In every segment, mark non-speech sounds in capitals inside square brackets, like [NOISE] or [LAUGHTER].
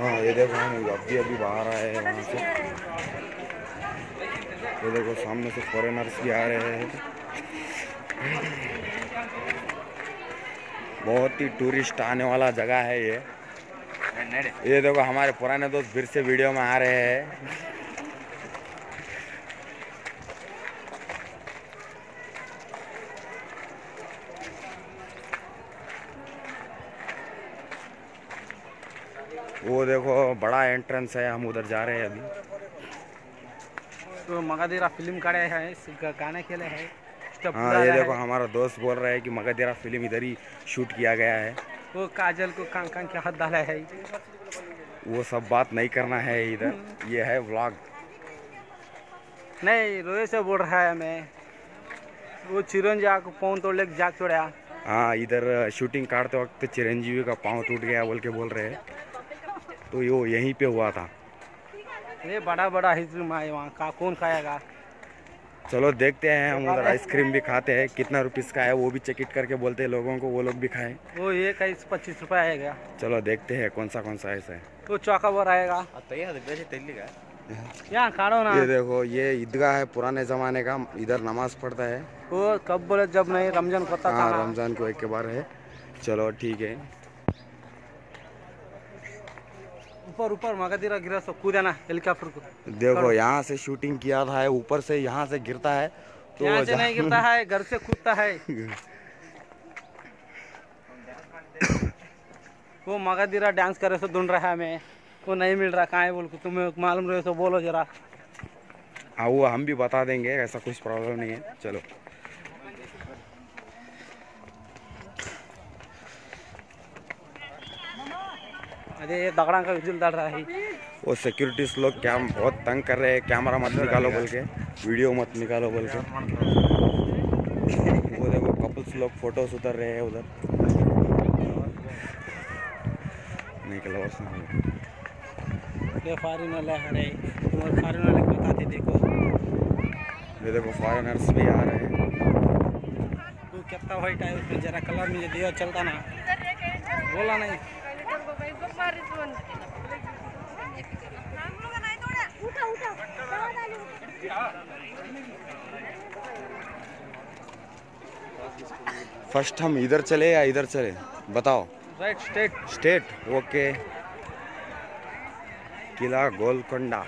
हाँ ये देखो, हम अभी अभी बाहर आए हैं वहाँ से। ये देखो, सामने से फॉरेनर्स भी आ रहे हैं। बहुत ही टूरिस्ट आने वाला जगह है ये। ये देखो, हमारे पुराने दोस्त फिर से वीडियो में आ रहे हैं। वो देखो बड़ा एंट्रेंस है हम उधर जा रहे हैं अभी। तो मगाधीरा फ़िल्म काढे है गाने खेले है हाँ ये देखो हमारा दोस्त बोल रहा है कि मगधेरा फ़िल्म इधर ही शूट किया गया है। वो काजल को कान कान के हाथ डाला है। वो सब बात नहीं करना है इधर ये है व्लॉग नहीं रोए से बोल रहा है मैं। वो चिरंजी को पाँव तोड़ लेके जाग छोड़ा। हाँ इधर शूटिंग काटते वक्त चिरंजीवी का पाँव टूट गया बोल के बोल रहे हैं। तो ये यहीं पे हुआ था। ये बड़ा बड़ा हिस्ट्री में है वहाँ का कौन खाएगा? चलो देखते हैं हम उधर आइसक्रीम भी खाते हैं कितना रुपीस का है वो भी चेक करके बोलते हैं लोगों को वो लोग भी खाएँ। वो ये का पच्चीस रुपये आएगा चलो देखते हैं कौन सा कौन सा ऐसा है। वो चौकाबर आएगा। यहाँ खाड़ो ना। ये देखो ये ईदगाह है पुराने जमाने का इधर नमाज़ पढ़ता है। वो कब बोले जब नहीं रमज़ान को हाँ रमज़ान को एक के बार है। चलो ठीक है। ऊपर ऊपर मगाधीरा गिरा सो कूदा ना हेलीकॉप्टर को। देखो यहाँ से शूटिंग किया था है ऊपर से यहाँ से गिरता है तो यहाँ से नहीं गिरता है घर से कूदता है। [COUGHS] वो मगाधीरा डांस करे सो ढूंढ रहा है मैं वो नहीं मिल रहा कहाँ बोल तुम्हें मालूम रहे सो बोलो जरा। हाँ वो हम भी बता देंगे ऐसा कुछ प्रॉब्लम नहीं है चलो। अरे दगड़ा का विजुल डाल रहा है। वो सिक्योरिटीज लोग क्या बहुत तंग कर रहे हैं कैमरा मत निकालो बोल के वीडियो मत निकालो बोल के। [LAUGHS] वो देखो कपल्स लोग फ़ोटोज़ उतर रहे हैं उधर। निकलो ये फॉरिन वाले अरे तुम्हारे फॉरिन वाले को बताते देखो। ये देखो फॉरेनर्स भी आ रहे हैं। तू कितना वाइट है उसमें जरा कलर में दिया चलता ना। बोला नहीं। फ़र्स्ट हम इधर चले या इधर चले? बताओ। Right state state okay Qila Golconda.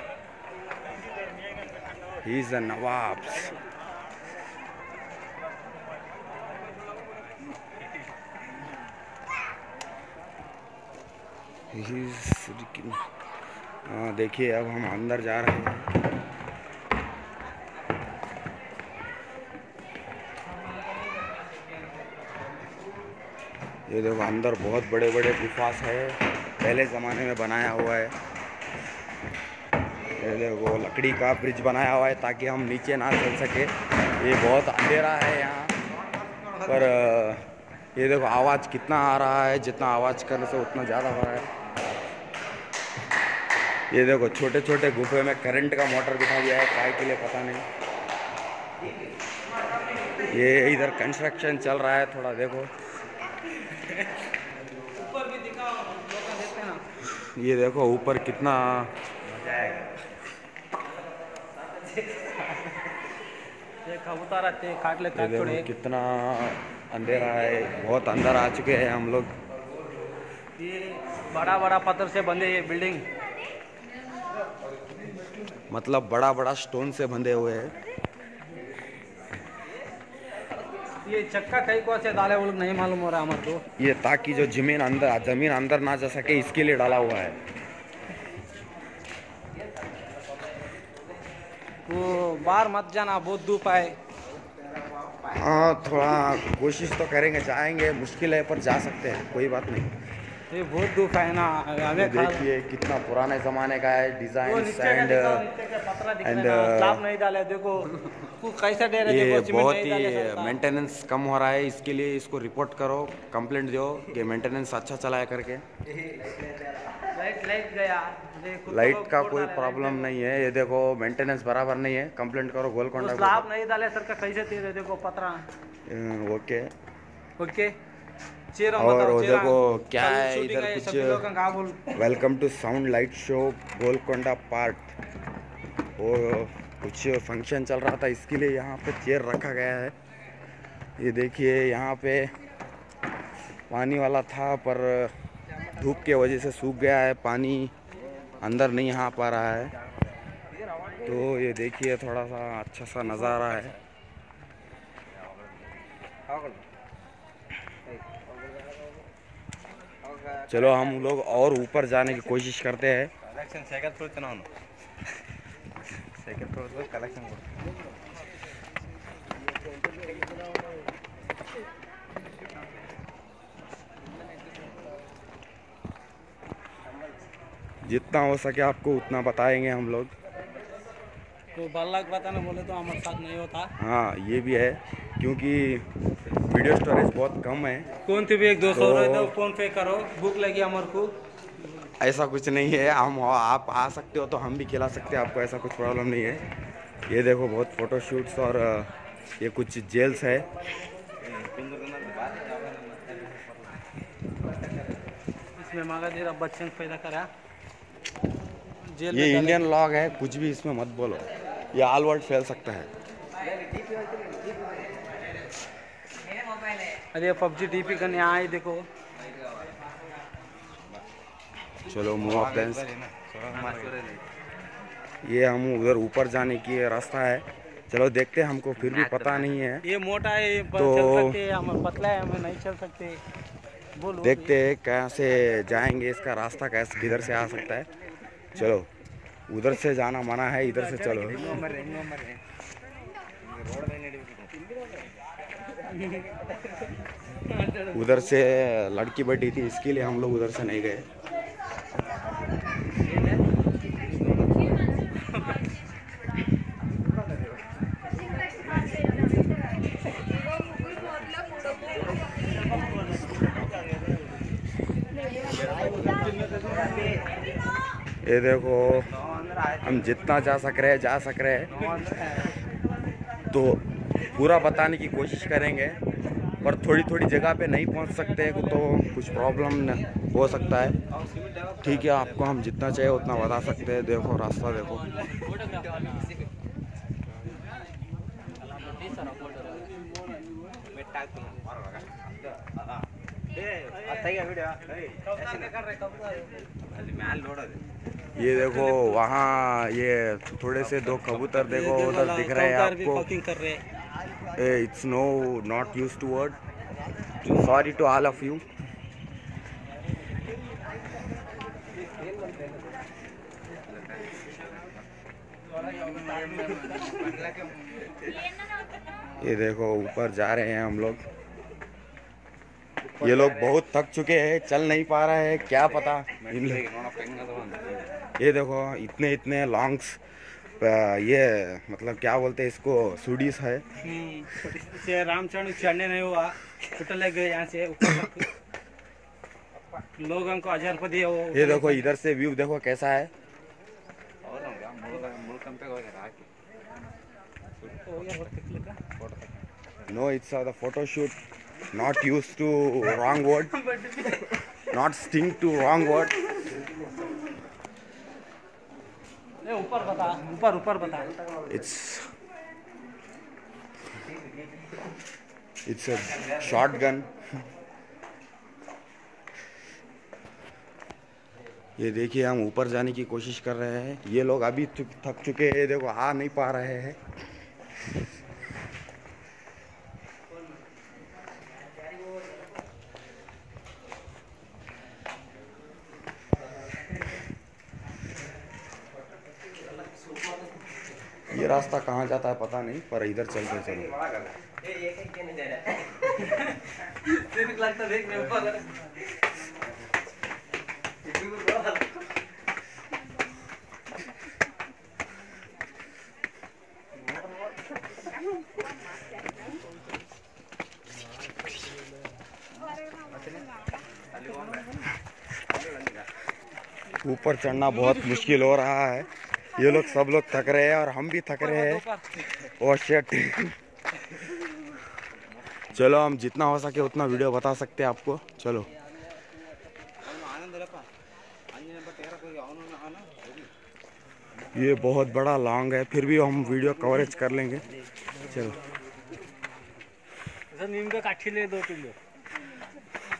He is nawabs freaking- हाँ देखिए अब हम अंदर जा रहे हैं। ये देखो, अंदर बहुत बड़े बड़े गुफास है। पहले ज़माने में बनाया हुआ है। ये देखो, लकड़ी का ब्रिज बनाया हुआ है ताकि हम नीचे ना चल सके। ये बहुत अंधेरा है यहाँ, पर ये देखो, आवाज़ कितना आ रहा है, जितना आवाज़ करने से उतना ज़्यादा हो रहा है। ये देखो छोटे छोटे गुफे में करंट का मोटर बिठा दिया है, काय के लिए पता नहीं। ये इधर कंस्ट्रक्शन चल रहा है थोड़ा, देखो। ऊपर भी दिखाओ लोग देखते ना। ये देखो ऊपर कितना ये देखो कितना अंधेरा है बहुत अंदर आ चुके हैं हम लोग। ये बड़ा बड़ा पत्थर से बंधे ये बिल्डिंग। मतलब बड़ा बड़ा स्टोन से बंधे हुए हैं। ये चक्का कई को से डाले वो लोग नहीं मालूम हो रहा हमारे को। ये ताकि जो ज़मीन अंदर ज़मीन अंदर ना जा सके इसके लिए डाला हुआ है। वो बाहर मत जाना बहुत धूप आए हाँ थोड़ा कोशिश तो करेंगे जाएँगे मुश्किल है पर जा सकते हैं कोई बात नहीं। ये बहुत धूप है ना। हमें देखिए कितना पुराने जमाने का है डिज़ाइन एंड दिख uh, स्लैब नहीं डाले देखो कैसा दे रहे ये बहुत ही मेंटेनेंस कम हो रहा है इसके लिए इसको रिपोर्ट करो कंप्लेंट दो कि मेंटेनेंस अच्छा चलाया करके। लाइट लाइट गया। लाइट का कोई प्रॉब्लम नहीं है। ये देखो मेंटेनेंस बराबर नहीं है। कंप्लेंट करो गोलकोंडा स्लैब नहीं डाले सर का कैसे दे रहे देखो पतरा। ओके ओके और वो देखो क्या है इधर कुछ का welcome to sound light show Golconda part वो कुछ फ़ंक्शन चल रहा था इसके लिए यहाँ पे चेयर रखा गया है। ये देखिए यहाँ पे पानी वाला था पर धूप के वजह से सूख गया है पानी अंदर नहीं आ पा रहा है। तो ये देखिए थोड़ा सा अच्छा सा नज़ारा है। चलो हम लोग और ऊपर जाने की कोशिश करते हैं। जितना हो सके आपको उतना बताएँगे हम लोग। तो बताना बोले तो हमारे साथ नहीं होता। हाँ ये भी है क्योंकि वीडियो स्टोरेज बहुत कम है। कौन थी भी एक दो सौ तो- फ़ोन पे करो भूख लगी हमारे को। ऐसा कुछ नहीं है हम आप आ सकते हो तो हम भी खिला सकते हैं आपको ऐसा कुछ प्रॉब्लम नहीं है। ये देखो बहुत फ़ोटो शूट्स और ये कुछ जेल्स है। इसमें मांगा तेरा बच्चन पैदा करा। जेल ये इंडियन लॉग है कुछ भी इसमें मत बोलो। ये ऑल वर्ल्ड फैल सकता है। अरे पबजी डीपी करने आई देखो। चलो मूव ये हम उधर ऊपर जाने की रास्ता है। चलो देखते हैं हमको फिर भी पता नहीं है। ये मोटा है तो- चल सकते हैं हमारे पतला है हमें नहीं चल सकते। बोलो। देखते हैं कहाँ से जाएँगे इसका रास्ता कैसे किधर से आ सकता है। चलो उधर से जाना मना है इधर से चलो। उधर से लड़की बैठी थी, इसके लिए हम लोग उधर से नहीं गए। ये देखो, हम जितना जा सक रहे हैं जा सक रहे। हैं तो पूरा बताने की कोशिश करेंगे। पर थोड़ी थोड़ी जगह पे नहीं पहुँच सकते तो कुछ प्रॉब्लम हो सकता है। ठीक है आपको हम जितना चाहिए उतना बता सकते हैं। देखो रास्ता देखो। ये देखो वहाँ ये थोड़े से दो कबूतर देखो उधर दिख रहे हैं आपको। It's no not used to word. Sorry to all of you. ये देखो ऊपर जा रहे हैं हम लोग। ये लोग बहुत थक चुके हैं चल नहीं पा रहे हैं क्या पता? इन ये देखो इतने इतने लॉन्ग्स ये मतलब क्या बोलते हैं इसको सुडीस है। हम्म, से रामचरण चढ़ने नहीं हुआ। छुट्टे लग गए यहाँ से ऊपर तक लोगों को हज़ार रुपये दिए ये देखो इधर से व्यू देखो कैसा है। No it's the photo shoot not use to wrong word not sting to wrong word a, ऊपर ऊपर ऊपर बता। It's it's a short gun ये देखिए, हम ऊपर जाने की कोशिश कर रहे हैं। ये लोग अभी थक चुके हैं। देखो, आ नहीं पा रहे हैं ये रास्ता कहाँ जाता है पता नहीं, पर इधर चलते चलो। ऊपर चढ़ना बहुत मुश्किल हो रहा है। ये लोग सब लोग थक रहे हैं और हम भी थक रहे हैं। [LAUGHS] ओ शिट चलो हम जितना हो सके उतना वीडियो बता सकते हैं आपको। चलो। ये बहुत बड़ा लॉन्ग है फिर भी हम वीडियो कवरेज कर लेंगे। चलो। नीम का काठी ले दो किलो।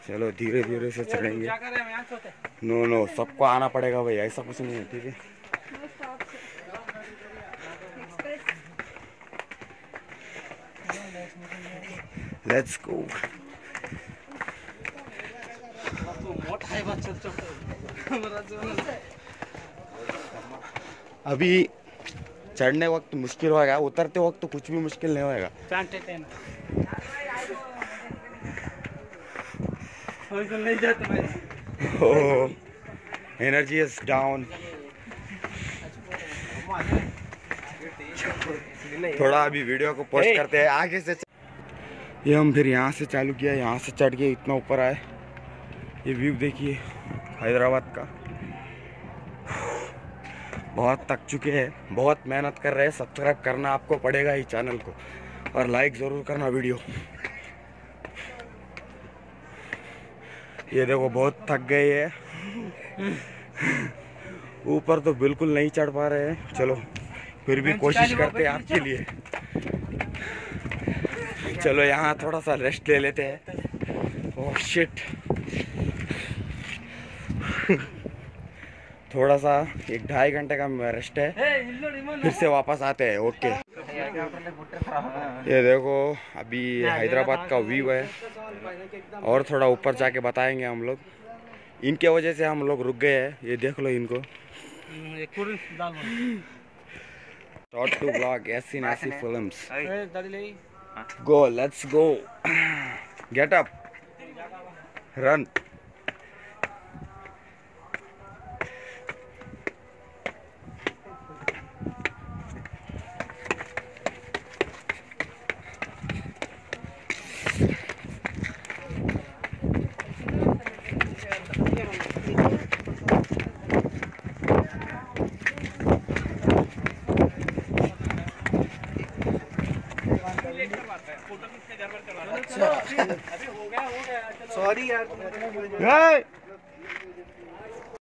चलो धीरे धीरे से सोते नो नो सबको आना पड़ेगा भाई ऐसा कुछ नहीं है ठीक है? लेट्स गो बच्चा छोटा अभी चढ़ने वक्त मुश्किल होएगा उतरते वक्त तो कुछ भी मुश्किल नहीं होएगा। है मैं एनर्जी इज़ डाउन थोड़ा अभी वीडियो को पोस्ट करते हैं आगे से ये हम फिर यहाँ से चालू किया यहाँ से चढ़ के इतना ऊपर आए। ये व्यू देखिए हैदराबाद का। बहुत थक चुके हैं बहुत मेहनत कर रहे हैं सब्सक्राइब करना आपको पड़ेगा ही चैनल को। और लाइक ज़रूर करना वीडियो ये देखो बहुत थक गए हैं। ऊपर तो बिल्कुल नहीं चढ़ पा रहे हैं। चलो फिर भी कोशिश करते हैं आपके लिए। चलो यहाँ थोड़ा सा रेस्ट ले लेते हैं। ओह शिट थोड़ा सा एक ढाई घंटे का रेस्ट है। फिर से वापस आते हैं ओके [LAUGHS] ये देखो अभी हैदराबाद का व्यू है। और थोड़ा ऊपर जाके बताएँगे हम लोग। इनके वजह से हम लोग रुक गए हैं। ये देख लो इनको। शॉर्ट टू ब्लॉग ऐसी ऐसी फिल्म्स ए दादी ले गो लेट्स गो